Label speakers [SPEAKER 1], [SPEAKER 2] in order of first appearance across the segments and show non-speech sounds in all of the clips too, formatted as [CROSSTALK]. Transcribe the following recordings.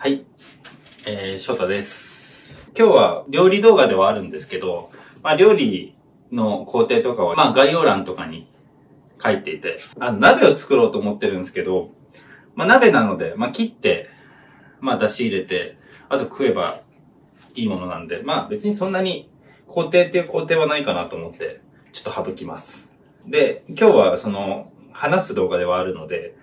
[SPEAKER 1] はい。えー、翔太です。今日は料理動画ではあるんですけど、まあ料理の工程とかは、まあ概要欄とかに書いていて、あの、鍋を作ろうと思ってるんですけど、まあ鍋なので、まあ切って、まあ出し入れて、あと食えばいいものなんで、まあ別にそんなに工程っていう工程はないかなと思って、ちょっと省きます。で、今日はその、話す動画ではあるので、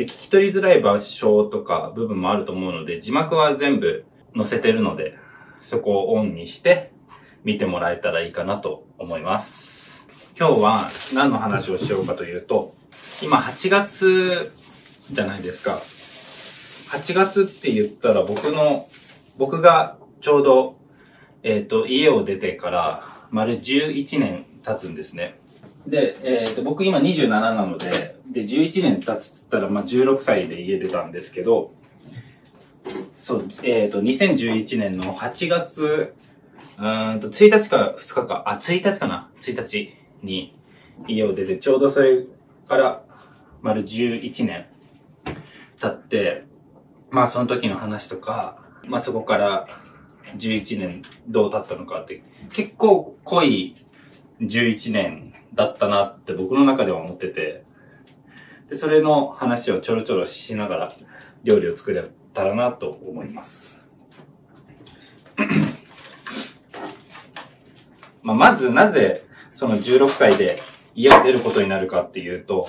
[SPEAKER 1] で、聞き取りづらい場所とか部分もあると思うので、字幕は全部載せてるので、そこをオンにして見てもらえたらいいかなと思います。今日は何の話をしようかというと、今8月じゃないですか。8月って言ったら僕の、僕がちょうど、えっ、と、家を出てから丸11年経つんですね。で、えっ、と、僕今27なので、で、11年経つっつったら、まあ、16歳で家出たんですけど、そう、えっ、と、2011年の8月、うんと、1日か2日か、あ、1日かな ?1 日に家を出て、ちょうどそれから丸11年経って、まあ、その時の話とか、まあ、そこから11年どう経ったのかって、結構濃い11年だったなって僕の中では思ってて、で、それの話をちょろちょろしながら料理を作れたらなと思います。[COUGHS] まあ、まずなぜその16歳で家を出ることになるかっていうと、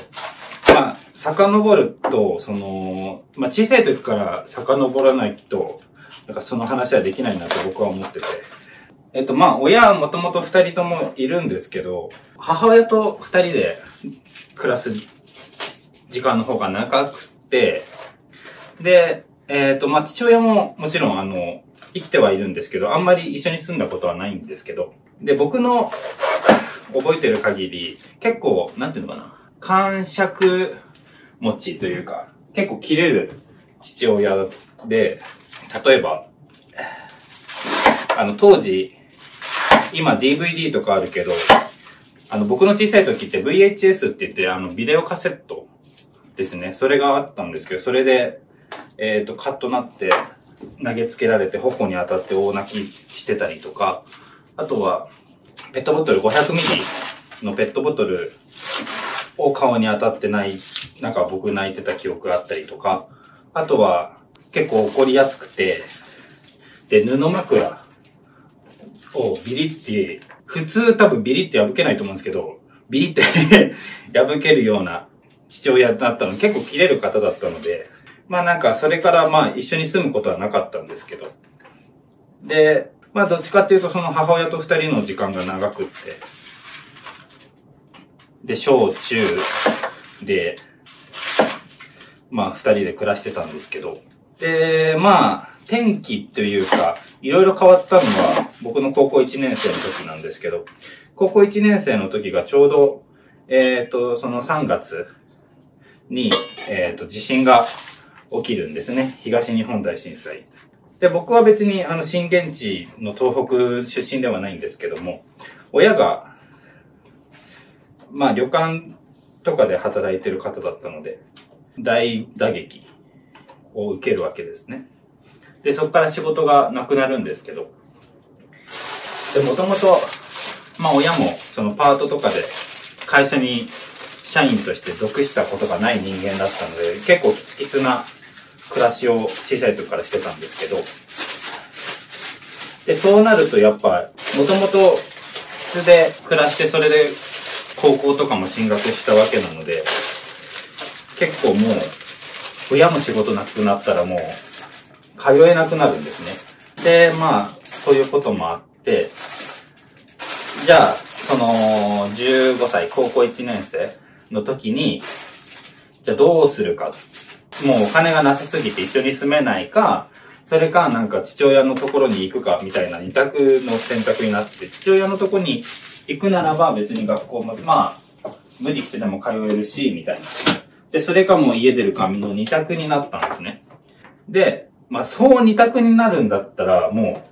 [SPEAKER 1] まあ、遡ると、その、まあ、小さい時から遡らないと、なんかその話はできないなと僕は思ってて。えっと、まあ、親はもともと二人ともいるんですけど、母親と二人で暮らす時間の方が長くて、で、えっと、まあ、父親ももちろんあの、生きてはいるんですけど、あんまり一緒に住んだことはないんですけど、で、僕の覚えてる限り、結構、なんていうのかな、感触持ちというか、結構切れる父親で、例えば、あの、当時、今 DVD とかあるけど、あの、僕の小さい時って VHS って言って、あの、ビデオカセットですね。それがあったんですけど、それで、えっ、と、カッとなって、投げつけられて、頬に当たって大泣きしてたりとか、あとは、ペットボトル500ミリのペットボトルを顔に当たってない、なんか僕泣いてた記憶があったりとか、あとは、結構怒りやすくて、で、布枕をビリって、普通多分ビリって破けないと思うんですけど、ビリって [LAUGHS] 破けるような父親だったの、結構切れる方だったので、まあなんかそれからまあ一緒に住むことはなかったんですけど、で、まあどっちかっていうとその母親と二人の時間が長くって、で、小中で、まあ二人で暮らしてたんですけど、で、まあ、天気というか、いろいろ変わったのは、僕の高校1年生の時なんですけど、高校1年生の時がちょうど、えっ、と、その3月に、えっ、と、地震が起きるんですね。東日本大震災。で、僕は別に、あの、震源地の東北出身ではないんですけども、親が、まあ、旅館とかで働いてる方だったので、大打撃を受けるわけですね。で、そこから仕事がなくなるんですけど、で、もともと、まあ親もそのパートとかで会社に社員として属したことがない人間だったので、結構キツキツな暮らしを小さい時からしてたんですけど、で、そうなるとやっぱ、もともとキツキツで暮らしてそれで高校とかも進学したわけなので、結構もう、親も仕事なくなったらもう、通えなくなるんですね。で、まあ、そういうこともあって、じゃあ、その、15歳、高校1年生の時に、じゃあどうするか。もうお金がなさすぎて一緒に住めないか、それかなんか父親のところに行くかみたいな二択の選択になって、父親のところに行くならば別に学校も、まあ、無理してでも通えるし、みたいな。で、それかもう家出るかの二択になったんですね。で、まあそう二択になるんだったら、もう、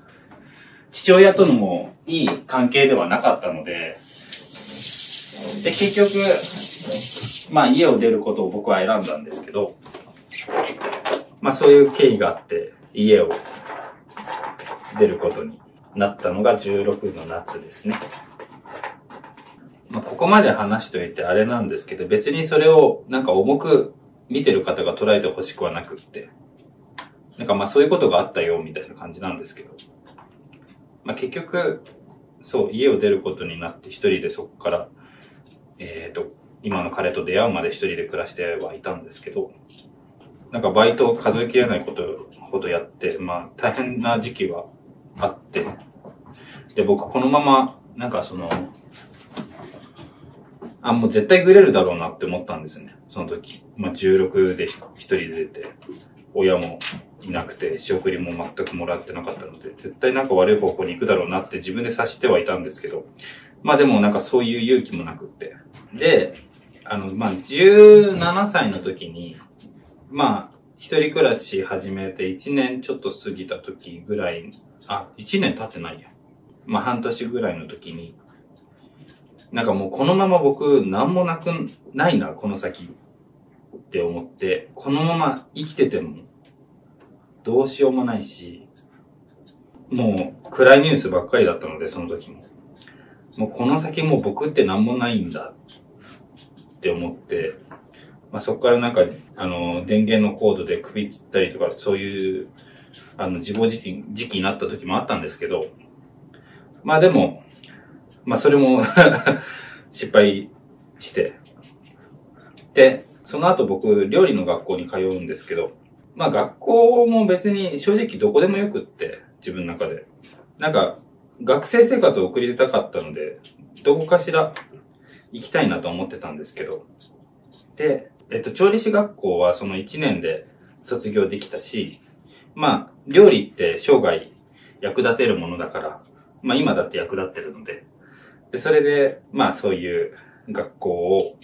[SPEAKER 1] 父親とのもいい関係ではなかったので、で、結局、まあ家を出ることを僕は選んだんですけど、まあそういう経緯があって、家を出ることになったのが16の夏ですね。まあ、ここまで話しといてあれなんですけど、別にそれをなんか重く見てる方が捉えてほしくはなくって、なんかまあそういうことがあったよみたいな感じなんですけど、まあ結局、そう、家を出ることになって一人でそこから、えっ、ー、と、今の彼と出会うまで一人で暮らしてはいたんですけど、なんかバイトを数えきれないことほどやって、まあ大変な時期はあって、で、僕このまま、なんかその、あ、もう絶対グレるだろうなって思ったんですね。その時。まあ16で一人で出て、親もいなくて、仕送りも全くもらってなかったので、絶対なんか悪い方向に行くだろうなって自分で察してはいたんですけど、まあでもなんかそういう勇気もなくって。で、あの、まあ17歳の時に、まあ、一人暮らし始めて1年ちょっと過ぎた時ぐらい、あ、1年経ってないや。まあ半年ぐらいの時に、なんかもうこのまま僕何もなく、ないな、この先って思って、このまま生きててもどうしようもないし、もう暗いニュースばっかりだったので、その時も。もうこの先もう僕って何もないんだって思って、まあ、そこからなんか、あの、電源のコードで首つったりとか、そういう、あの、自暴自棄時期になった時もあったんですけど、まあでも、まあそれも [LAUGHS] 失敗して、で、その後僕、料理の学校に通うんですけど、まあ学校も別に正直どこでもよくって、自分の中で。なんか、学生生活を送りたかったので、どこかしら行きたいなと思ってたんですけど。で、えっと、調理師学校はその1年で卒業できたし、まあ、料理って生涯役立てるものだから、まあ今だって役立ってるので、でそれで、まあそういう学校を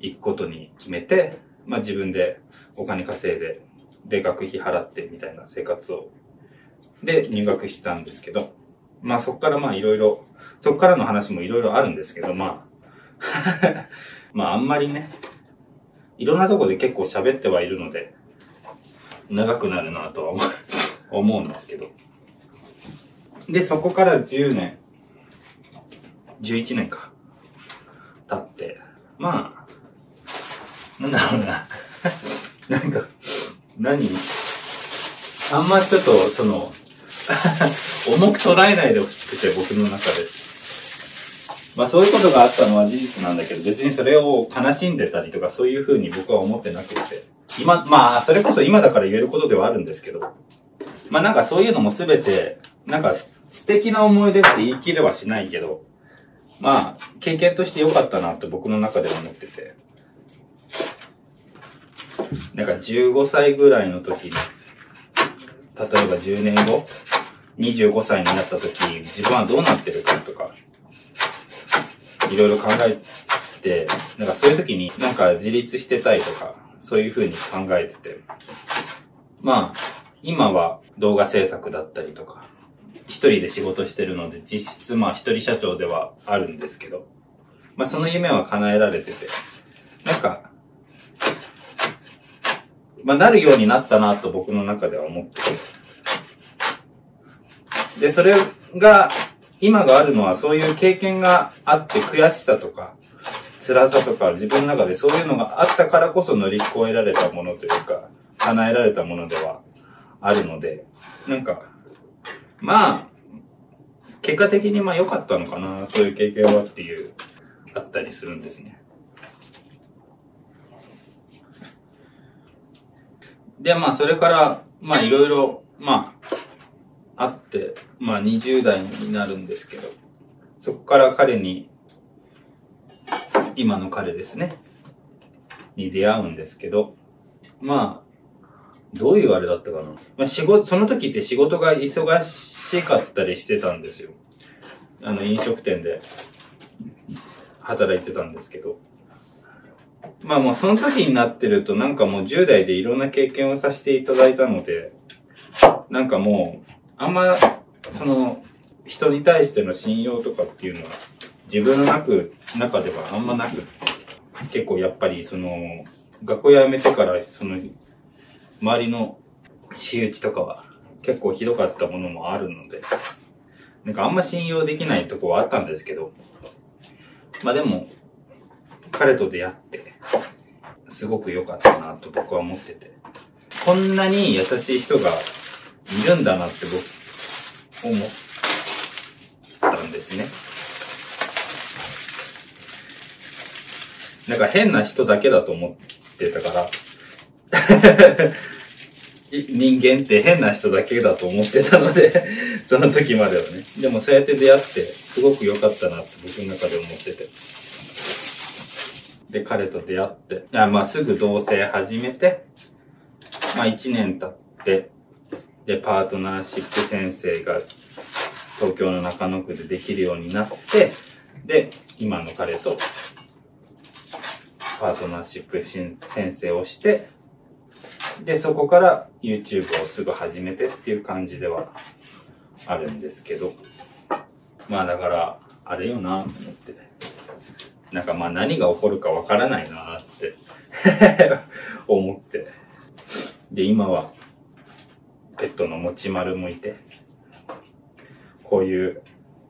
[SPEAKER 1] 行くことに決めて、まあ自分でお金稼いでで、学費払ってみたいな生活を、で、入学したんですけど、まあそこからまあいろいろ、そこからの話もいろいろあるんですけど、まあ [LAUGHS] まああんまりね、いろんなとこで結構喋ってはいるので、長くなるなとは思う [LAUGHS] 思うんですけど。で、そこから10年、11年か、経って、まあ、なんだろうな。[LAUGHS] なんか、何？あんまちょっと、その、重く捉えないでほしくて、僕の中で。まあそういうことがあったのは事実なんだけど、別にそれを悲しんでたりとか、そういうふうに僕は思ってなくて。今、まあ、それこそ今だから言えることではあるんですけど。まあなんかそういうのもすべて、なんか素敵な思い出って言い切れはしないけど、まあ、経験として良かったなって僕の中では思ってて。なんか15歳ぐらいの時に、例えば10年後、25歳になった時、自分はどうなってるかとか、いろいろ考えて、なんかそういう時になんか自立してたいとか、そういうふうに考えてて。まあ、今は動画制作だったりとか、一人で仕事してるので、実質まあ一人社長ではあるんですけど、まあその夢は叶えられてて、なんか、まあ、なるようになったなと僕の中では思ってて。で、それが、今があるのはそういう経験があって悔しさとか、辛さとか自分の中でそういうのがあったからこそ乗り越えられたものというか、叶えられたものではあるので、なんか、まあ、結果的にまあ良かったのかな、そういう経験はっていう、あったりするんですね。で、まあ、それから、まあ、いろいろ、まあ、あって、まあ、20代になるんですけど、そこから彼に、今の彼ですね、に出会うんですけど、まあ、どういうあれだったかな。まあ、仕事、その時って仕事が忙しかったりしてたんですよ。あの、飲食店で働いてたんですけど。まあもうその時になってるとなんかもう10代でいろんな経験をさせていただいたので、なんかもう、あんま、その、人に対しての信用とかっていうのは自分のなく、中ではあんまなく、結構やっぱりその、学校辞めてからその、周りの仕打ちとかは結構ひどかったものもあるので、なんかあんま信用できないとこはあったんですけど、まあでも、彼と出会って、すごく良かったなと僕は思ってて、こんなに優しい人がいるんだなって僕、思ったんですね。なんか変な人だけだと思ってたから [LAUGHS] 人間って変な人だけだと思ってたので [LAUGHS] その時まではね。でもそうやって出会って、すごく良かったなって僕の中で思ってて。で、彼と出会って、いや、まあすぐ同棲始めて、まあ1年経って、で、パートナーシップ先生が東京の中野区でできるようになって、で、今の彼とパートナーシップ先生をして、で、そこから YouTube をすぐ始めてっていう感じではあるんですけど、まあだから、あれよなと思って、なんかまあ何が起こるかわからないなって [LAUGHS] 思って、で、今は、ペットの持ち丸もいて、こういう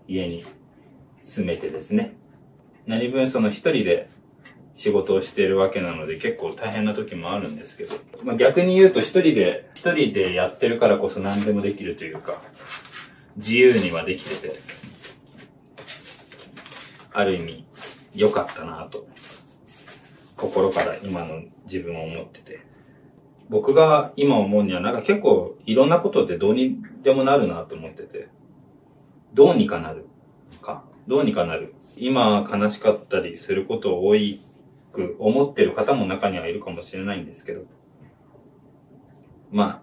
[SPEAKER 1] 家に住めてですね、何分その一人で仕事をしているわけなので結構大変な時もあるんですけど、まあ、逆に言うと一人で、一人でやってるからこそ何でもできるというか、自由にはできてて、ある意味良かったなと、心から今の自分を思ってて。僕が今思うにはなんか結構いろんなことってどうにでもなるなと思ってて、どうにかなるか、どうにかなる。今悲しかったりすることを多いく思ってる方も中にはいるかもしれないんですけど、まあ、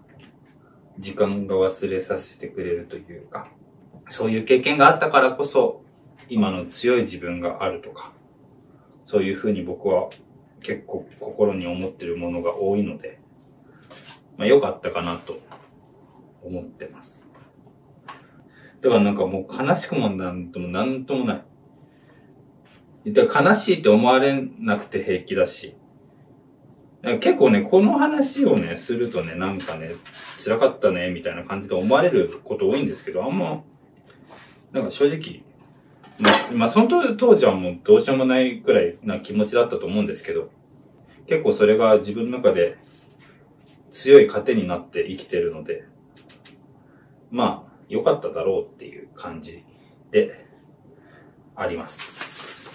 [SPEAKER 1] 時間が忘れさせてくれるというか、そういう経験があったからこそ、今の強い自分があるとか、そういうふうに僕は結構心に思ってるものが多いので、まあ良かったかなと思ってます。だからなんかもう悲しくもなんともなんともない。だから悲しいって思われなくて平気だし。結構ね、この話をね、するとね、なんかね、辛かったね、みたいな感じで思われること多いんですけど、あんま、なんか正直、まあ、まあ、その当時はもうどうしようもないくらいな気持ちだったと思うんですけど、結構それが自分の中で強い糧になって生きてるので、まあ、良かっただろうっていう感じであります。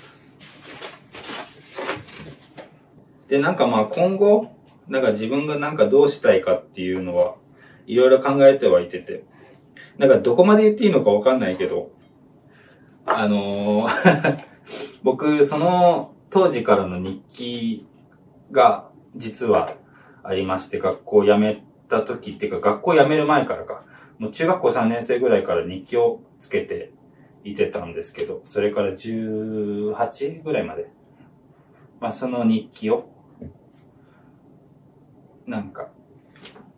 [SPEAKER 1] で、なんかまあ今後、なんか自分がなんかどうしたいかっていうのは、いろいろ考えてはいてて、なんかどこまで言っていいのかわかんないけど、あのー [LAUGHS] 僕、その当時からの日記が実はありまして、学校を辞めた時っていうか、学校を辞める前からか、もう中学校3年生ぐらいから日記をつけていてたんですけど、それから18ぐらいまで、まあその日記をなんか、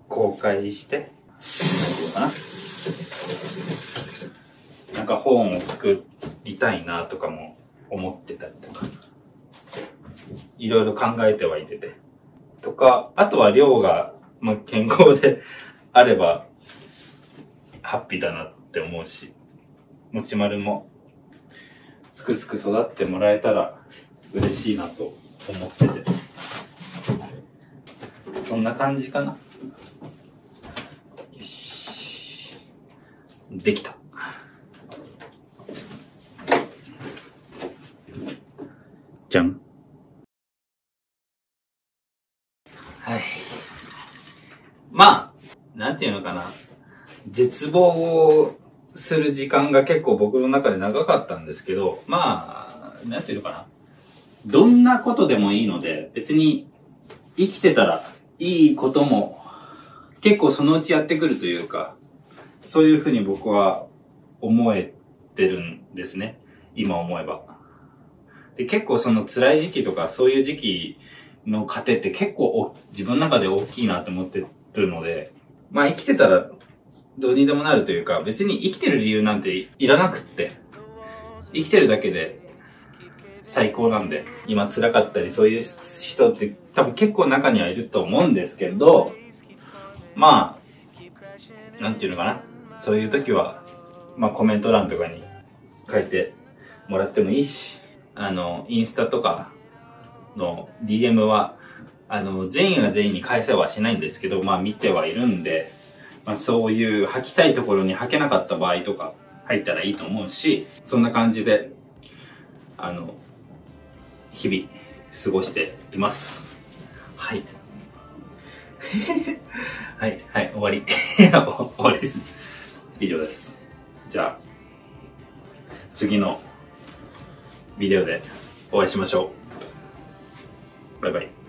[SPEAKER 1] 公開して、なんていうかな。なんか本を作りたいなとかも思ってたりとか、いろいろ考えてはいてて。とか、あとは量が、まあ、健康で [LAUGHS] あれば、ハッピーだなって思うし、もちまるも、すくすく育ってもらえたら嬉しいなと思ってて。そんな感じかな。よし。できた。じゃん。はい。まあ、なんていうのかな。絶望をする時間が結構僕の中で長かったんですけど、まあ、なんていうのかな。どんなことでもいいので、別に生きてたらいいことも結構そのうちやってくるというか、そういうふうに僕は思えてるんですね。今思えば。で、結構その辛い時期とかそういう時期の糧って結構自分の中で大きいなと思ってるので、まあ生きてたらどうにでもなるというか、別に生きてる理由なんていらなくって、生きてるだけで最高なんで、今辛かったりそういう人って多分結構中にはいると思うんですけど、まあ、なんていうのかな。そういう時は、まあコメント欄とかに書いてもらってもいいし、あの、インスタとかの DM は、あの、全員が全員に返せはしないんですけど、まあ見てはいるんで、まあそういう履きたいところに履けなかった場合とか入ったらいいと思うし、そんな感じで、あの、日々過ごしています。はい。[LAUGHS] はい、はい、終わり。[LAUGHS] 終わりです。以上です。じゃあ、次のビデオでお会いしましょう。バイバイ。